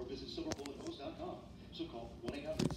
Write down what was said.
or visit silverbullethose.com. So call 1 800